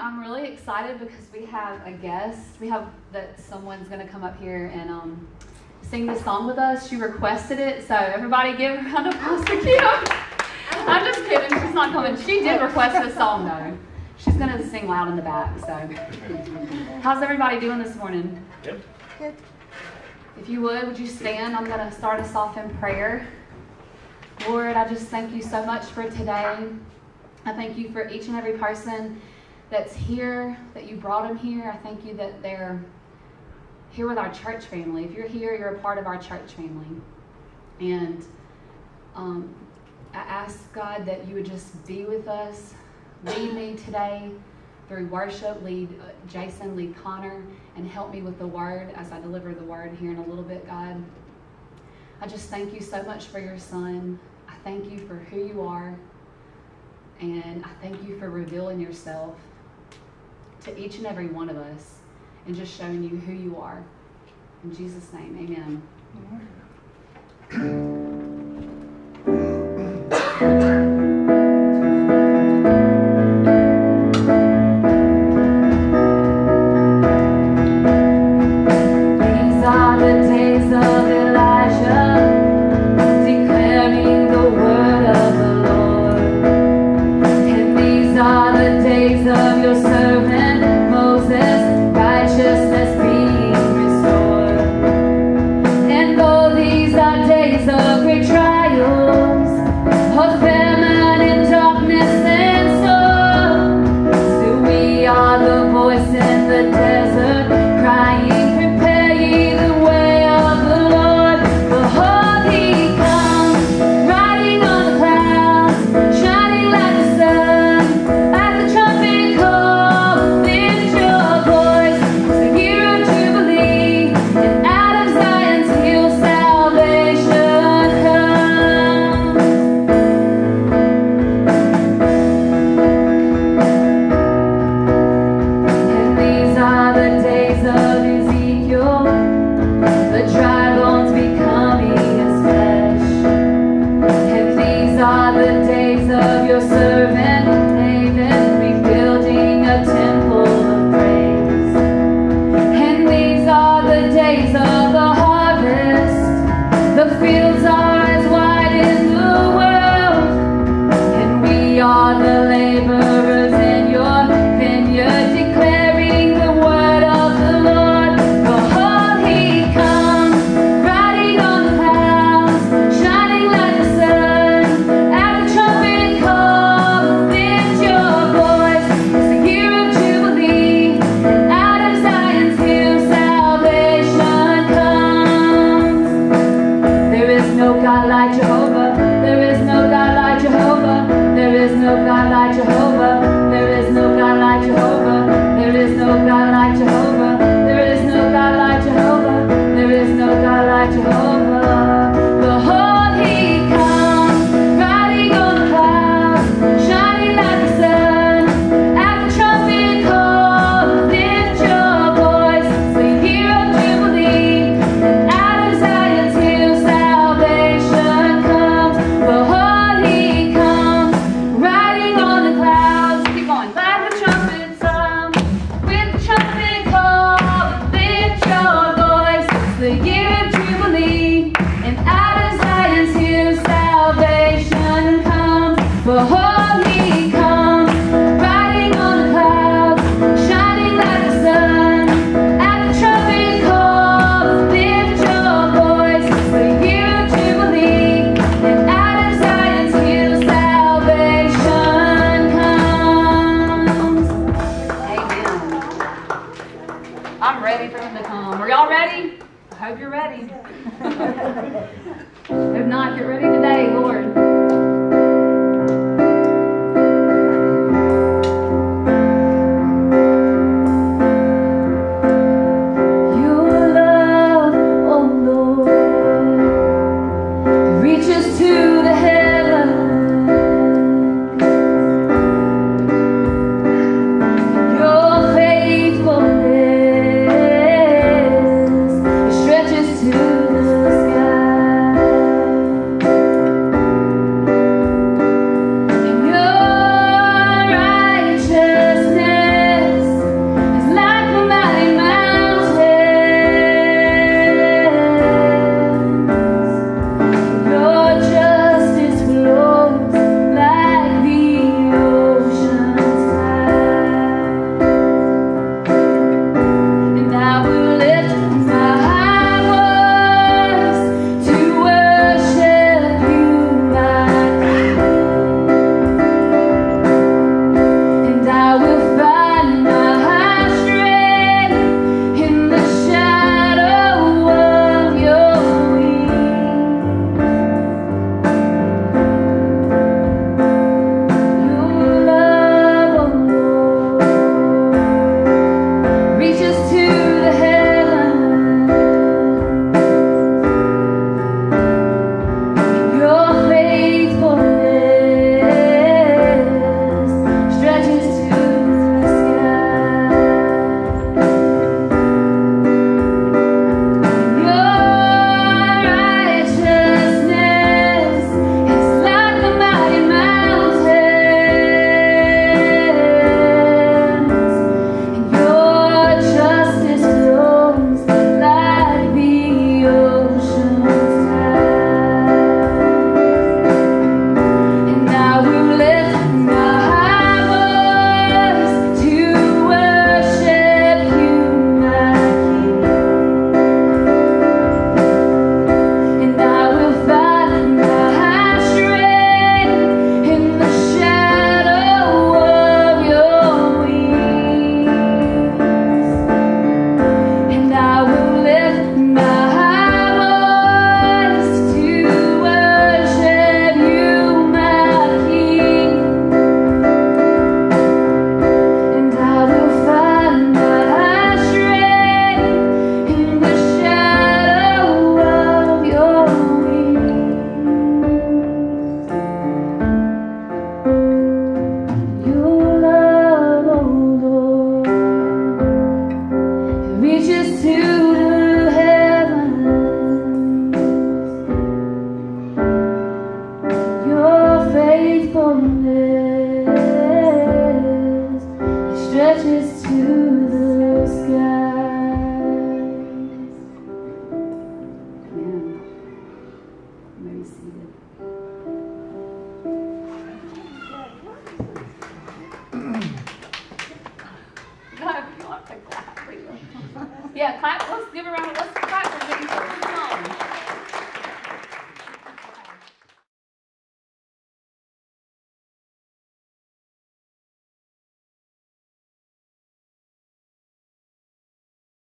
I'm really excited because we have a guest. We have that someone's going to come up here and um, sing this song with us. She requested it, so everybody give her a round of applause for. I'm just kidding. She's not coming. She did request this song though. She's going to sing loud in the back. So, how's everybody doing this morning? Good. Good. If you would, would you stand? I'm going to start us off in prayer. Lord, I just thank you so much for today. I thank you for each and every person that's here, that you brought them here. I thank you that they're here with our church family. If you're here, you're a part of our church family. And um, I ask God that you would just be with us, lead me today through worship, lead uh, Jason, lead Connor, and help me with the word as I deliver the word here in a little bit, God. I just thank you so much for your son. I thank you for who you are. And I thank you for revealing yourself to each and every one of us and just showing you who you are. In Jesus' name, amen. These comes. Yeah, clap. Let's give a round. Let's clap for Jennifer.